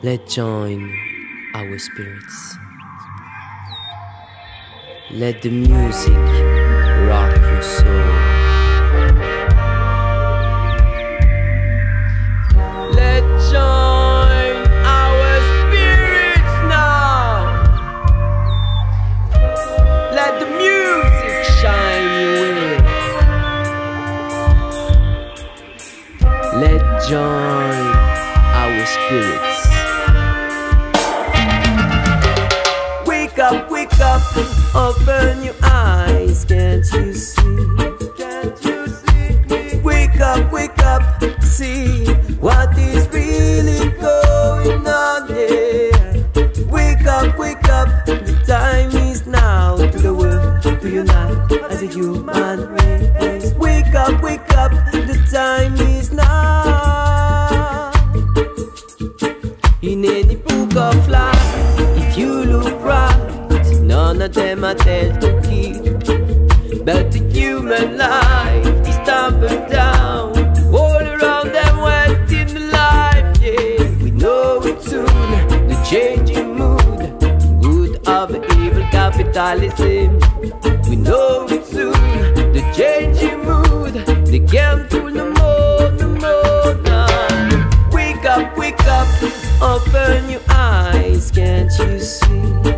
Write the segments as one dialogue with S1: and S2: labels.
S1: Let join our spirits. Let the music rock your soul. Let join our spirits now. Let the music shine you in. Let join our spirits. Open your eyes, can't you see? Can't you see? Wake up, wake up, see what is really going on here. Wake up, wake up, the time is now to the world to unite as a human race. Wake up, wake up, the time them are tell to keep. But the human life is toppled down. All around them, wasting the life, yeah. We know it soon, the changing mood, good of evil capitalism. We know it soon, the changing mood, they can't fool no more, no more now. Wake up, wake up, open your eyes, can't you see?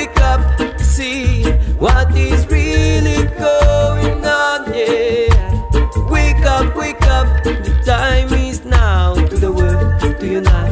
S1: Wake up, up, see what is really going on, yeah. Wake up, wake up, the time is now to the world to unite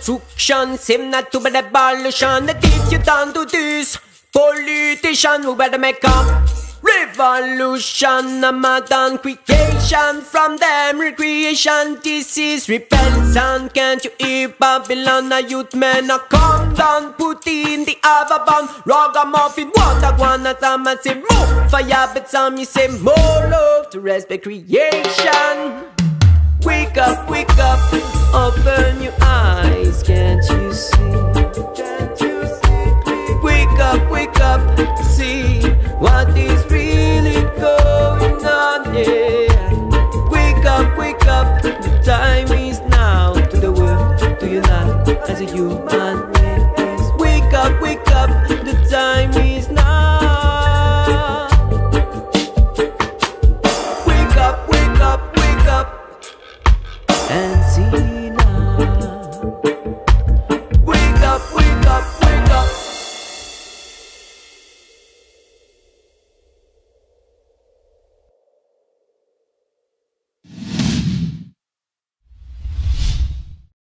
S1: Destruction, seem not to be the that if you down to this politician, we better make up revolution, a modern creation from them recreation. This is repellent. Can't you hear Babylon? A youth men a come down, put in the other band. Ragamuffin, what guana, some a say more fire, but some you say more love to respect creation. Wake up, wake up, open your eyes, can't you see? Can't you see? Wake up, wake up, see what is really going on here. Wake up, wake up, the time is now to the world, to your life as a human being. Wake up, wake up.